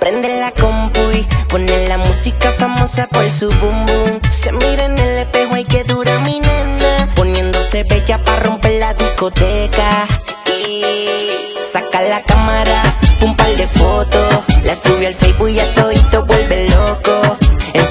Prende la compu y pone la música famosa por su boom boom. Se mira en el espejo y que dura mi nena. Poniéndose bella para romper la discoteca. Y saca la cámara, un par de fotos. La sube al Facebook y a todito vuelve loco.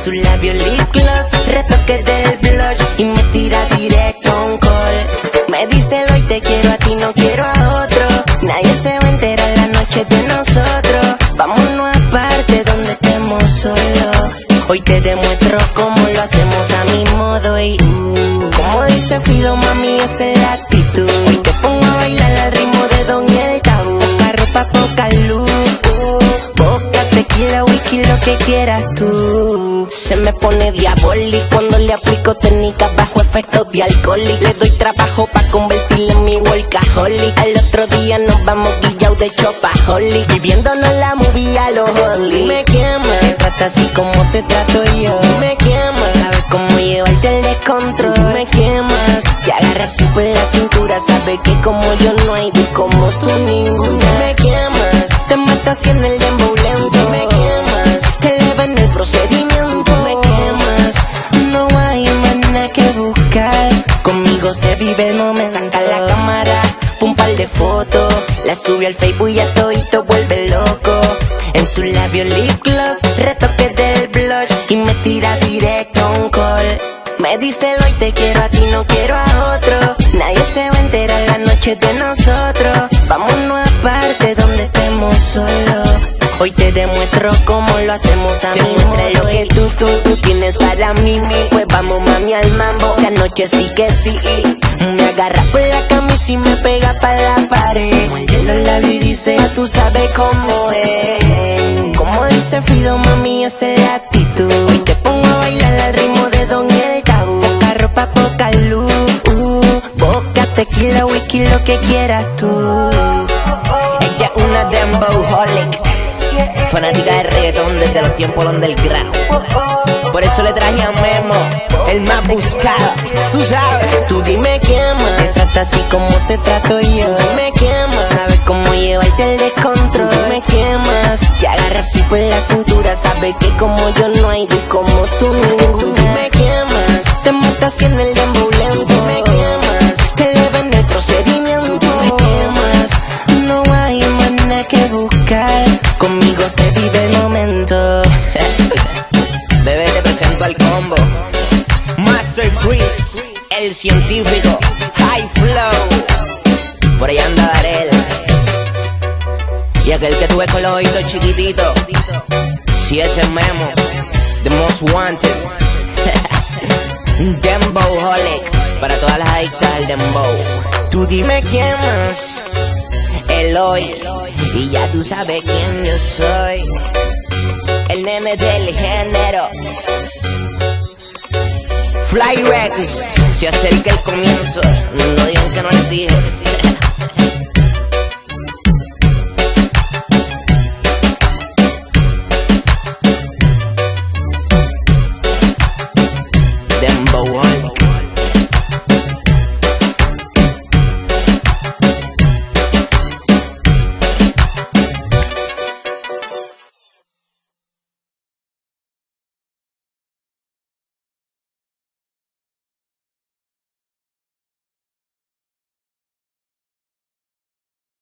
Su labio lip gloss, retoque del blush y me tira directo un call. Me dice hoy te quiero a ti, no quiero a otro. Nadie se va a enterar la noche de nosotros. Vámonos aparte donde estemos solos. Hoy te demuestro cómo lo hacemos a mi modo y uh, como dice Fido, mami, esa es la actitud. Y te pongo a bailar al ritmo de Don y el tabú. Poca ropa, poca luz. Que quieras tú. Se me pone diabólico cuando le aplico técnicas bajo efectos de alcohol. Y le doy trabajo para convertirle en mi workaholic. Al otro día nos vamos guillados de chopaholic. Viviéndonos la movie a los holy. Me quema, te trata así como te trato yo. Me quemas, sabes cómo llevarte el descontrol. Me quemas, te agarras así por la cintura. Sabes que como yo no hay de como tú ninguna. Me quemas, te matas en el dembow lento. Se vive el momento. Saca la cámara, un par de fotos. La sube al Facebook y a todito vuelve loco. En su labio lip gloss, retoque del blush y me tira directo un call. Me dice hoy te quiero a ti, no quiero a otro. Nadie se va a enterar la noche de nosotros. Demuestro cómo lo hacemos a mí. Entre lo que tú, tú, tú tienes para mí. Pues vamos mami al mambo, que anoche sí que sí. Me agarra por la camisa y me pega para la pared. Muerde los labios y dice, ya tú sabes cómo es. Como dice Fido, mami, esa es la actitud. Hoy te pongo a bailar al ritmo de Don y el tabú. Poca ropa, poca luz. Uh, boca, tequila, whisky, lo que quieras tú. Ella es una demboholic Fanática de reggaetón desde los tiempos del underground Por eso le traje a Memo, el más buscado. Tú sabes, tú dime quién más. Te trata así como te trato yo. Dime quién más. Sabes cómo llevarte el descontrol. Dime quién más. Te agarras así por la cintura. Sabes que como yo no hay de como tú ninguna Dime quién más. Te matas en el dembow Master Chris, el científico. High Flow. Por ahí anda Darel. Y aquel que tuve con los ojitos chiquititos. Si ese es Memo. The most wanted. Dembow Holic. Para todas las adictas al Dembow. Tú dime quién más. Eloy. Y ya tú sabes quién yo soy. El nene del género. Fly. Se acerca el comienzo. No digan que no les dije.